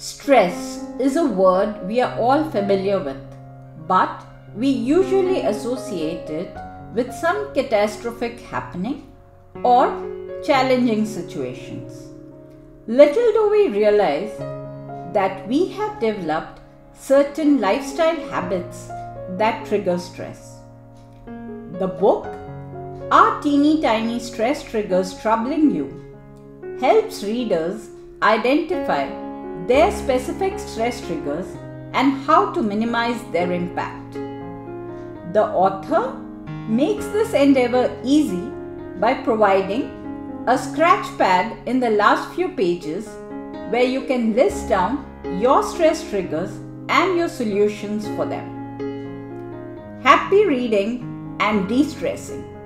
Stress is a word we are all familiar with, but we usually associate it with some catastrophic happening or challenging situations. Little do we realize that we have developed certain lifestyle habits that trigger stress. The book, Are Teeny Tiny Stress Triggers Troubling You? helps readers identify their specific stress triggers and how to minimize their impact. The author makes this endeavor easy by providing a scratch pad in the last few pages where you can list down your stress triggers and your solutions for them. Happy reading and de stressing.